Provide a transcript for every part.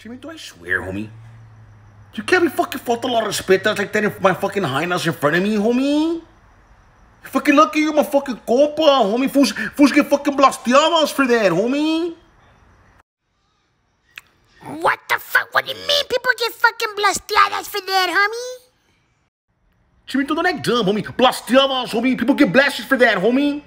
Chelmito, I swear, homie. You can't be fucking fault a lot of la that's like that in my fucking highness in front of me, homie. You fucking lucky you're my fucking compa, homie. Fools, fools get fucking blasteadas for that, homie. What the fuck? What do you mean people get fucking blasteadas for that, homie? Chelmito, don't act dumb, homie. Blasteadas, homie. People get blasted for that, homie.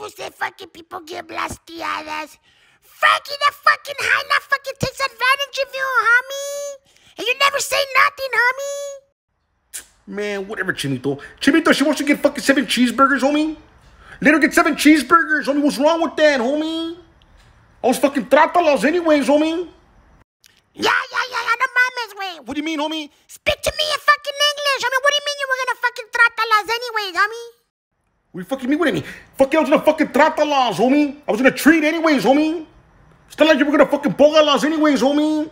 Fools say fucking people get blasteadas. Frankie, that fucking high not fucking takes advantage of you, homie. And you never say nothing, homie. Man, whatever, Chelmito. Chelmito, she wants to get fucking seven cheeseburgers, homie. Let her get seven cheeseburgers, homie. What's wrong with that, homie? I was fucking tratalas anyways, homie. Yeah, yeah, yeah, yeah, no mames, way. What do you mean, homie? Speak to me in fucking English, homie. What do you mean you were gonna fucking tratalas anyways, homie? You fucking mean? What do you? Fuck, I was gonna fucking tratalas, homie. I was gonna treat anyways, homie. It's not like you were gonna fucking pógalas anyways, homie.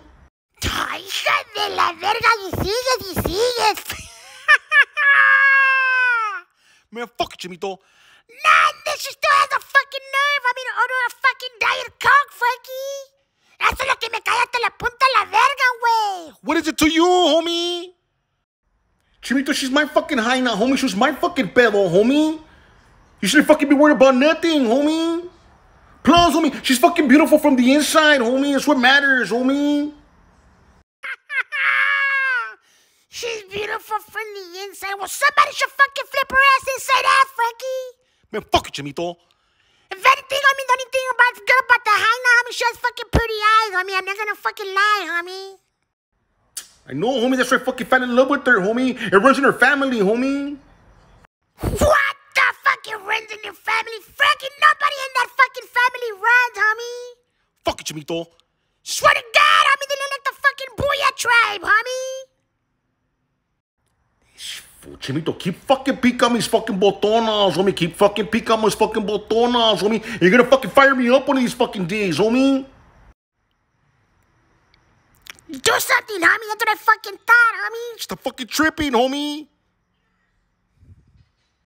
Hija de la verga, y sigues, y sigues. Man, fuck it, Chelmito. Nah, this she still has a fucking nerve. I mean, order a fucking diet coke, Frankie. Eso es lo que me cae hasta la punta la verga, güey. What is it to you, homie? Chimito, she's my fucking hyna, homie. She's my fucking pedo, homie. You shouldn't fucking be worried about nothing, homie. Plus, homie, she's fucking beautiful from the inside, homie. That's what matters, homie. She's beautiful from the inside. Well, somebody should fucking flip her ass inside out, Frankie. Man, fuck it, Chelmito. If anything, I mean, the only thing about good about the hyna, homie, she has fucking pretty eyes, homie. I'm not gonna fucking lie, homie. I know, homie. That's why I fucking fell in love with her, homie. It runs in her family, homie. What the fuck? It runs in your family? Fucking nobody in that fucking family runs, homie. Fuck it, Chelmito. Swear to God, homie, they look like the fucking Booyah tribe, homie. Chelmito, keep fucking picking these fucking botonas, homie. Keep fucking picking these fucking botonas, homie. You're gonna fucking fire me up one of these fucking days, homie. Do something, homie. That's what I fucking thought, homie. Stop fucking tripping, homie.